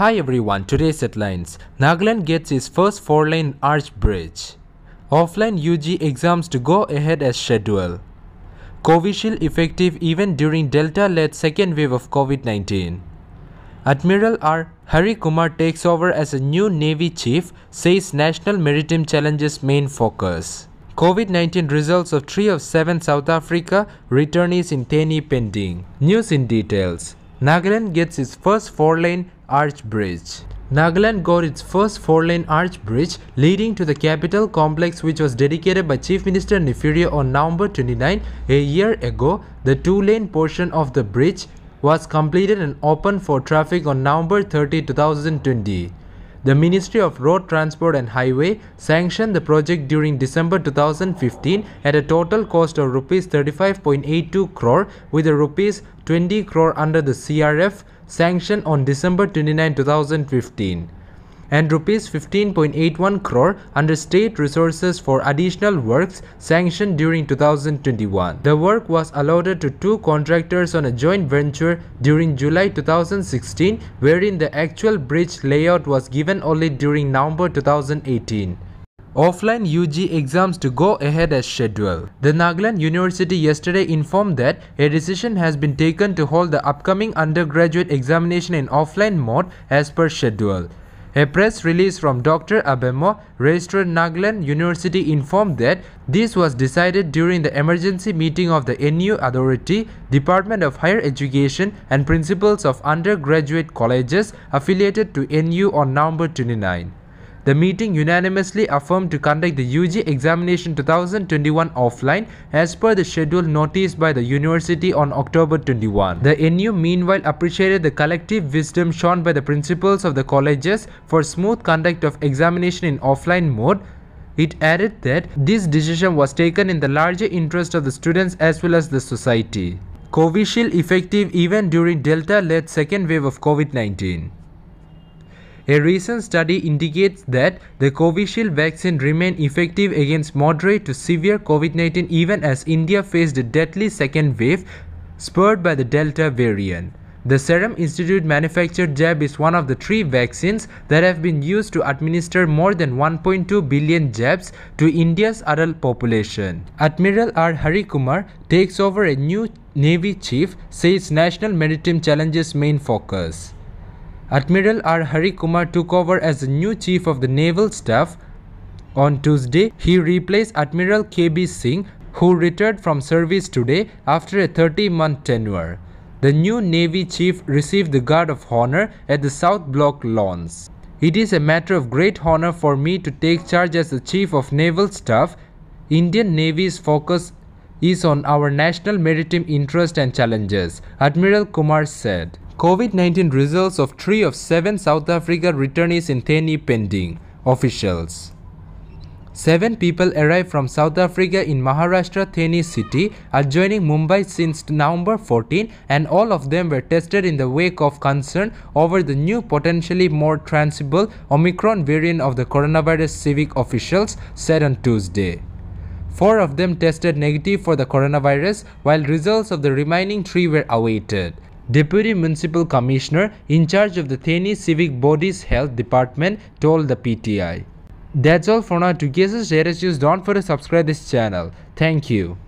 Hi everyone, today's headlines. Nagaland gets its first four-lane arch bridge. Offline UG exams to go ahead as scheduled. Covishield effective even during Delta-led second wave of COVID-19. Admiral R. Hari Kumar takes over as a new Navy chief, says National Maritime Challenges main focus. COVID-19 results of 3 of 7 South Africa returnees in Thane pending. News in details. Nagaland gets its first four-lane arch bridge. Nagaland got its first four-lane arch bridge leading to the capital complex which was dedicated by Chief Minister Neiphiu Rio on November 29 a year ago. The two-lane portion of the bridge was completed and opened for traffic on November 30, 2020. The Ministry of Road Transport and Highway sanctioned the project during December 2015 at a total cost of rupees 35.82 crore with a rupees 20 crore under the CRF sanction on December 29, 2015 and rupees 15.81 crore under state resources for additional works sanctioned during 2021. The work was allotted to two contractors on a joint venture during July 2016 wherein the actual bridge layout was given only during November 2018. Offline UG exams to go ahead as scheduled. The Nagaland University yesterday informed that a decision has been taken to hold the upcoming undergraduate examination in offline mode as per schedule. A press release from Dr. Abemo, Registrar Nagaland University informed that this was decided during the emergency meeting of the NU Authority, Department of Higher Education and principals of undergraduate colleges affiliated to NU on November 29. The meeting unanimously affirmed to conduct the UG examination 2021 offline as per the schedule noticed by the university on October 21. The NU meanwhile appreciated the collective wisdom shown by the principals of the colleges for smooth conduct of examination in offline mode it added that this decision was taken in the larger interest of the students as well as the society. Covishield effective even during Delta-led second wave of COVID-19. A recent study indicates that the Covishield vaccine remained effective against moderate to severe COVID-19 even as India faced a deadly second wave spurred by the Delta variant. The Serum Institute manufactured jab is one of the three vaccines that have been used to administer more than 1.2 billion jabs to India's adult population. Admiral R. Hari Kumar takes over a new Navy chief, says National Maritime Challenges main focus. Admiral R. Hari Kumar took over as the new chief of the naval staff. On Tuesday, he replaced Admiral K.B. Singh, who retired from service today after a 30-month tenure. The new Navy chief received the Guard of Honor at the South Block lawns. It is a matter of great honor for me to take charge as the Chief of Naval Staff. Indian Navy's focus is on our national maritime interest and challenges, Admiral Kumar said. COVID-19 results of 3 of 7 South Africa returnees in Thane pending. Officials. Seven people arrived from South Africa in Maharashtra Thane city adjoining Mumbai since November 14 and all of them were tested in the wake of concern over the new potentially more transmissible Omicron variant of the coronavirus civic officials said on Tuesday. Four of them tested negative for the coronavirus while results of the remaining three were awaited. Deputy Municipal Commissioner in charge of the Thane Civic Body's Health Department told the PTI. That's all for now. To get us latest news, don't forget to subscribe this channel. Thank you.